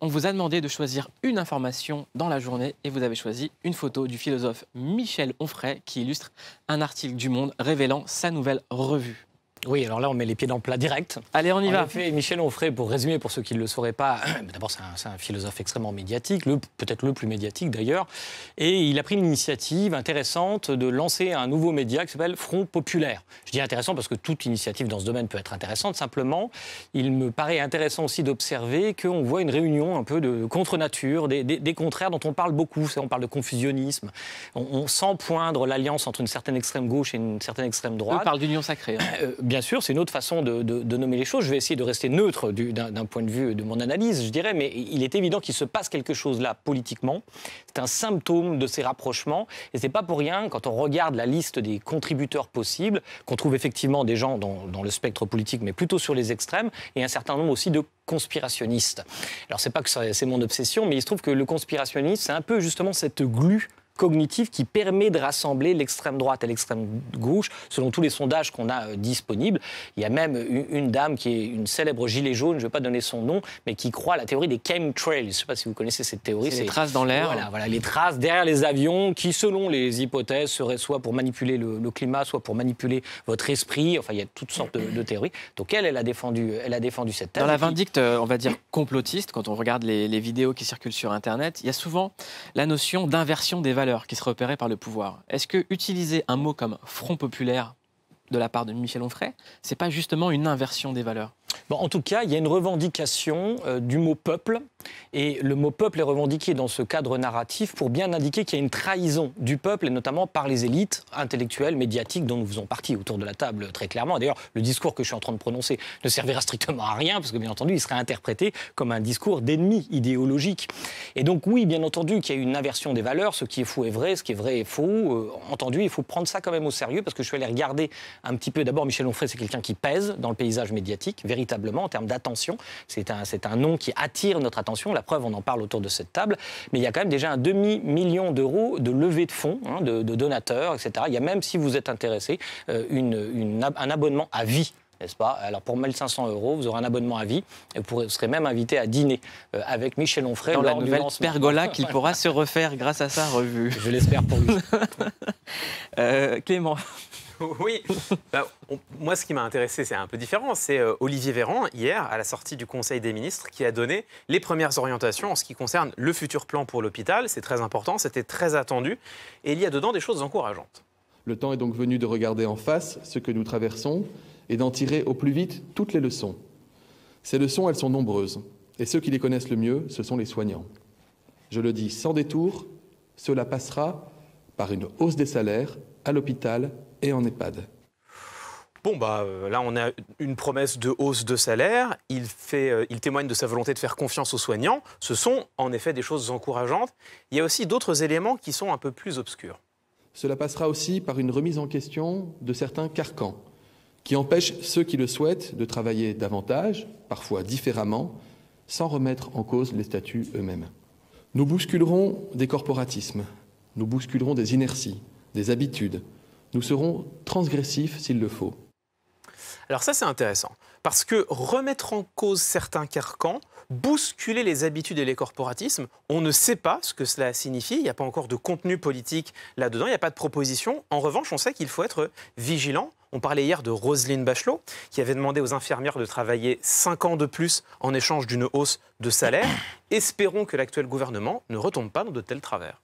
on vous a demandé de choisir une information dans la journée et vous avez choisi une photo du philosophe Michel Onfray qui illustre un article du Monde révélant sa nouvelle revue. Oui, alors là, on met les pieds dans le plat direct. Allez, on y en va. Effet, Michel Onfray, pour résumer, pour ceux qui ne le sauraient pas, d'abord, c'est un, un, philosophe extrêmement médiatique, peut-être le plus médiatique d'ailleurs, et il a pris l'initiative intéressante de lancer un nouveau média qui s'appelle Front Populaire. Je dis intéressant parce que toute initiative dans ce domaine peut être intéressante, simplement, il me paraît intéressant aussi d'observer qu'on voit une réunion un peu de contre-nature, des, des, des, contraires dont on parle beaucoup, on parle de confusionnisme, on, on sent poindre l'alliance entre une certaine extrême gauche et une certaine extrême droite. On parle d'union sacrée. Hein. Bien sûr, c'est une autre façon de, nommer les choses. Je vais essayer de rester neutre d'un point de vue de mon analyse, je dirais, mais il est évident qu'il se passe quelque chose là politiquement. C'est un symptôme de ces rapprochements. Et c'est pas pour rien, quand on regarde la liste des contributeurs possibles, qu'on trouve effectivement des gens dans, le spectre politique, mais plutôt sur les extrêmes, et un certain nombre aussi de conspirationnistes. Alors, c'est pas que c'est mon obsession, mais il se trouve que le conspirationnisme, c'est un peu justement cette glue cognitive qui permet de rassembler l'extrême droite et l'extrême gauche, selon tous les sondages qu'on a euh, disponibles. Il y a même une, une, dame qui est une célèbre gilet jaune, je ne vais pas donner son nom, mais qui croit à la théorie des chemtrails. Je ne sais pas si vous connaissez cette théorie. C'est les traces dans l'air. Voilà, voilà, les traces derrière les avions qui, selon les hypothèses, seraient soit pour manipuler le, le climat, soit pour manipuler votre esprit. Enfin, il y a toutes sortes de, de, théories. Donc elle, elle a défendu, elle a défendu cette thèse. Dans la vindicte, on va dire complotiste, quand on regarde les, les vidéos qui circulent sur Internet, il y a souvent la notion d'inversion des valeurs qui se repérait par le pouvoir. Est-ce que utiliser un mot comme Front populaire de la part de Michel Onfray, c'est pas justement une inversion des valeurs? En tout cas, il y a une revendication euh, du mot peuple. Et le mot peuple est revendiqué dans ce cadre narratif pour bien indiquer qu'il y a une trahison du peuple, et notamment par les élites intellectuelles, médiatiques, dont nous faisons partie autour de la table très clairement. D'ailleurs, le discours que je suis en train de prononcer ne servira strictement à rien, parce que bien entendu, il serait interprété comme un discours d'ennemi idéologique. Et donc, oui, bien entendu, qu'il y a une inversion des valeurs. Ce qui est faux est vrai, ce qui est vrai est faux. Euh, entendu, il faut prendre ça quand même au sérieux, parce que je suis allé regarder un petit peu. D'abord, Michel Onfray, c'est quelqu'un qui pèse dans le paysage médiatique, véritablement, en termes d'attention. C'est un, un nom qui attire notre attention. La preuve, on en parle autour de cette table. Mais il y a quand même déjà un demi-million d'euros de levée de fonds, hein, de, de, donateurs, etc. Il y a même, si vous êtes intéressé, euh, une, une, un abonnement à vie n'est-ce pas? Alors pour 1500 euros, vous aurez un abonnement à vie et vous serez même invité à dîner euh, avec Michel Onfray dans la nouvelle pergola qu'il pourra se refaire grâce à sa revue. Je l'espère pour lui. euh, Clément. Oui, bah, moi ce qui m'a intéressé, c'est un peu différent. C'est euh, Olivier Véran, hier, à la sortie du Conseil des ministres, qui a donné les premières orientations en ce qui concerne le futur plan pour l'hôpital. C'est très important, c'était très attendu. Et il y a dedans des choses encourageantes. Le temps est donc venu de regarder en face ce que nous traversons et d'en tirer au plus vite toutes les leçons. Ces leçons, elles sont nombreuses. Et ceux qui les connaissent le mieux, ce sont les soignants. Je le dis sans détour, cela passera par une hausse des salaires à l'hôpital et en EHPAD. Bon, bah, euh, là, on a une promesse de hausse de salaire. Il, fait, euh, il témoigne de sa volonté de faire confiance aux soignants. Ce sont en effet des choses encourageantes. Il y a aussi d'autres éléments qui sont un peu plus obscurs. Cela passera aussi par une remise en question de certains carcans qui empêchent ceux qui le souhaitent de travailler davantage, parfois différemment, sans remettre en cause les statuts eux-mêmes. Nous bousculerons des corporatismes, nous bousculerons des inerties, des habitudes, nous serons transgressifs s'il le faut. Alors ça c'est intéressant, parce que remettre en cause certains carcans, bousculer les habitudes et les corporatismes, on ne sait pas ce que cela signifie, il n'y a pas encore de contenu politique là-dedans, il n'y a pas de proposition. En revanche, on sait qu'il faut être vigilant. On parlait hier de Roselyne Bachelot, qui avait demandé aux infirmières de travailler 5 ans de plus en échange d'une hausse de salaire. Espérons que l'actuel gouvernement ne retombe pas dans de tels travers.